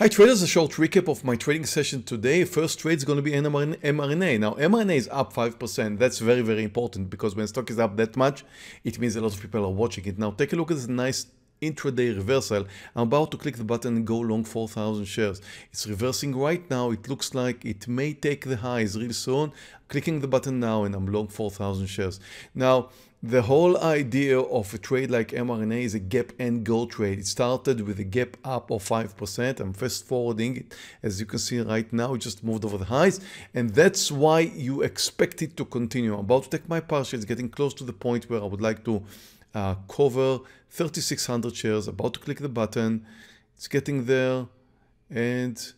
Hi traders, a short recap of my trading session today. First trade is going to be mRNA. Now mRNA is up 5%. That's very, very important because when stock is up that much, it means a lot of people are watching it. Now take a look at this nice intraday reversal. I'm about to click the button and go long 4,000 shares. It's reversing right now. It looks like it may take the highs really soon. Clicking the button now and I'm long 4,000 shares. Now, the whole idea of a trade like mRNA is a gap and go trade. It started with a gap up of 5%. I'm fast forwarding it. As you can see right now, it just moved over the highs. And that's why you expect it to continue. I'm about to take my partial. It's getting close to the point where I would like to uh, cover 3600 shares. About to click the button. It's getting there. And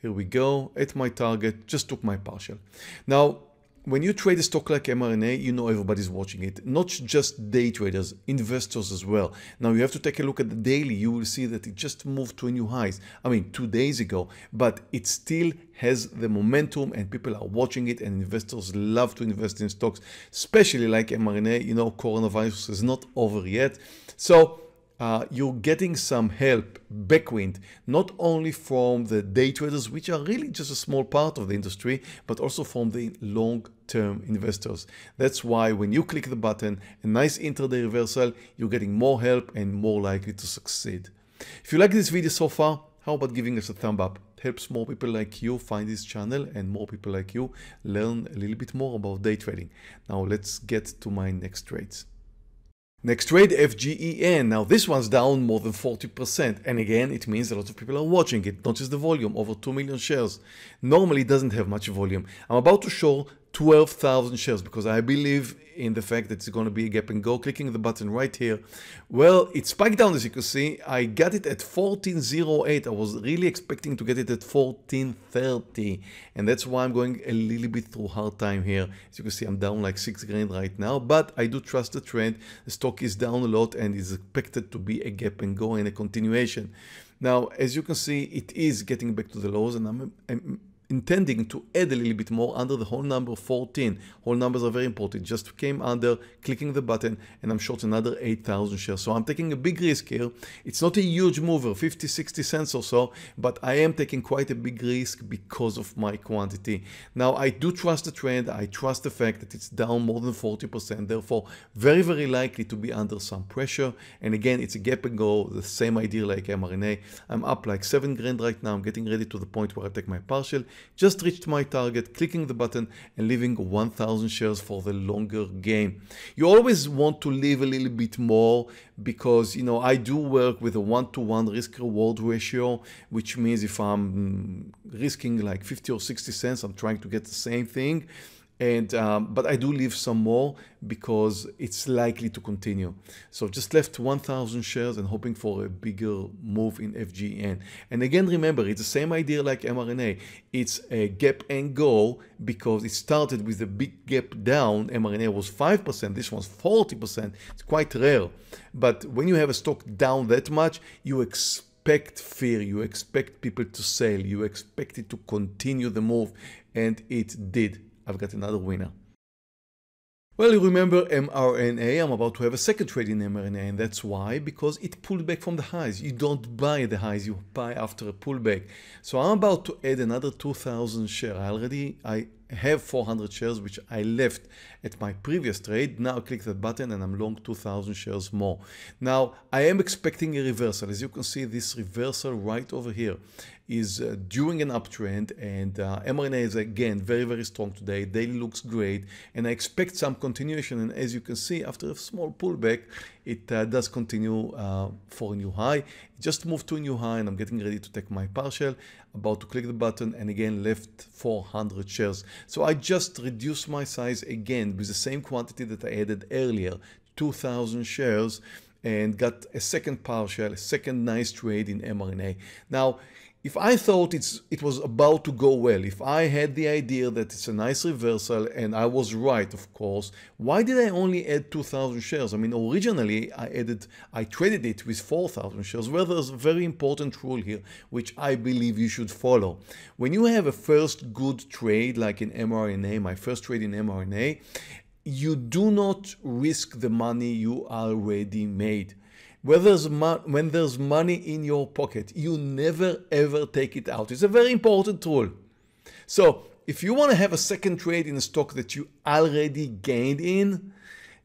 here we go at my target. Just took my partial. Now, when you trade a stock like mRNA, you know everybody's watching it, not just day traders, investors as well. Now you have to take a look at the daily. You will see that it just moved to a new highs. I mean, two days ago, but it still has the momentum and people are watching it and investors love to invest in stocks, especially like mRNA. You know, coronavirus is not over yet. So uh, you're getting some help, backwind, not only from the day traders, which are really just a small part of the industry, but also from the long-term investors. That's why when you click the button, a nice intraday reversal, you're getting more help and more likely to succeed. If you like this video so far, how about giving us a thumb up? It helps more people like you find this channel and more people like you learn a little bit more about day trading. Now let's get to my next trades. Next trade, FGEN. Now this one's down more than 40%. And again, it means a lot of people are watching it, not just the volume, over 2 million shares. Normally it doesn't have much volume. I'm about to show 12,000 shares because I believe in the fact that it's going to be a gap and go. Clicking the button right here. Well, it spiked down as you can see. I got it at 1408. I was really expecting to get it at 1430. And that's why I'm going a little bit through hard time here. As you can see, I'm down like 6 grand right now. But I do trust the trend. The stock is down a lot and is expected to be a gap and go and a continuation. Now, as you can see, it is getting back to the lows and I'm, I'm intending to add a little bit more under the whole number 14. Whole numbers are very important. Just came under, clicking the button, and I'm short another 8,000 shares. So I'm taking a big risk here. It's not a huge mover, 50, 60 cents or so, but I am taking quite a big risk because of my quantity. Now, I do trust the trend. I trust the fact that it's down more than 40%, therefore very, very likely to be under some pressure. And again, it's a gap and go, the same idea like mRNA. I'm up like 7 grand right now. I'm getting ready to the point where I take my partial just reached my target, clicking the button and leaving 1000 shares for the longer game. You always want to leave a little bit more because, you know, I do work with a one-to-one -one risk reward ratio, which means if I'm risking like 50 or 60 cents, I'm trying to get the same thing and um, but I do leave some more because it's likely to continue. So just left 1,000 shares and hoping for a bigger move in FGEN. And again, remember, it's the same idea like mRNA. It's a gap and go because it started with a big gap down. mRNA was 5%, this one's 40%. It's quite rare. But when you have a stock down that much, you expect fear, you expect people to sell, you expect it to continue the move, and it did. I've got another winner. Well, you remember mRNA, I'm about to have a second trade in mRNA and that's why, because it pulled back from the highs. You don't buy the highs, you buy after a pullback. So I'm about to add another 2000 share. I already, I have 400 shares which I left at my previous trade. Now I click that button and I'm long 2000 shares more. Now I am expecting a reversal. As you can see this reversal right over here is uh, during an uptrend and uh, mRNA is again very very strong today. Daily looks great and I expect some continuation and as you can see after a small pullback it uh, does continue uh, for a new high. Just moved to a new high and I'm getting ready to take my partial. About to click the button and again left 400 shares. So I just reduced my size again with the same quantity that I added earlier, 2000 shares and got a second partial, a second nice trade in mRNA. Now, if I thought it's it was about to go well, if I had the idea that it's a nice reversal and I was right, of course, why did I only add 2,000 shares? I mean, originally I added, I traded it with 4,000 shares. Well, there's a very important rule here, which I believe you should follow. When you have a first good trade, like in mRNA, my first trade in mRNA, you do not risk the money you already made. Where there's when there's money in your pocket, you never ever take it out. It's a very important rule. So if you want to have a second trade in a stock that you already gained in,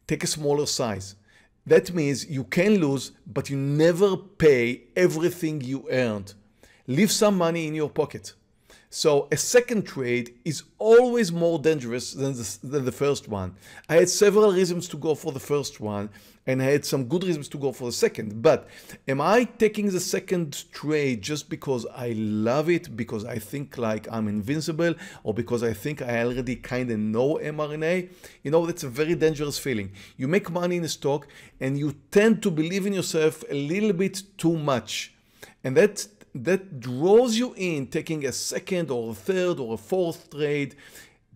take a smaller size. That means you can lose, but you never pay everything you earned. Leave some money in your pocket. So a second trade is always more dangerous than the, than the first one. I had several reasons to go for the first one and I had some good reasons to go for the second. But am I taking the second trade just because I love it, because I think like I'm invincible, or because I think I already kind of know mRNA? You know, that's a very dangerous feeling. You make money in a stock and you tend to believe in yourself a little bit too much. And that that draws you in taking a second or a third or a fourth trade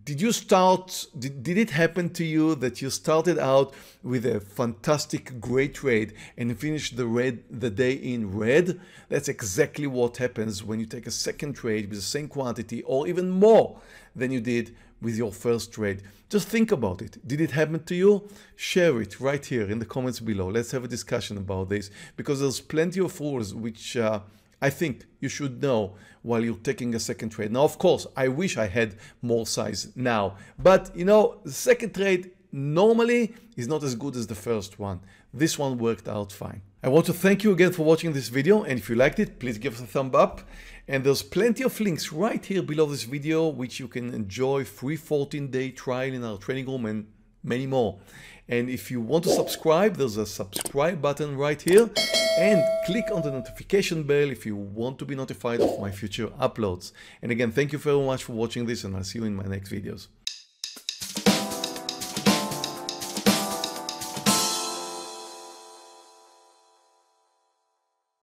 did you start did, did it happen to you that you started out with a fantastic great trade and finished the red the day in red? That's exactly what happens when you take a second trade with the same quantity or even more than you did with your first trade. Just think about it. Did it happen to you? Share it right here in the comments below. Let's have a discussion about this because there's plenty of rules which uh, I think you should know while you're taking a second trade. Now, of course, I wish I had more size now, but you know, the second trade normally is not as good as the first one. This one worked out fine. I want to thank you again for watching this video and if you liked it, please give us a thumb up. And there's plenty of links right here below this video which you can enjoy free 14 day trial in our training room and many more. And if you want to subscribe, there's a subscribe button right here and click on the notification bell if you want to be notified of my future uploads. And again, thank you very much for watching this and I'll see you in my next videos.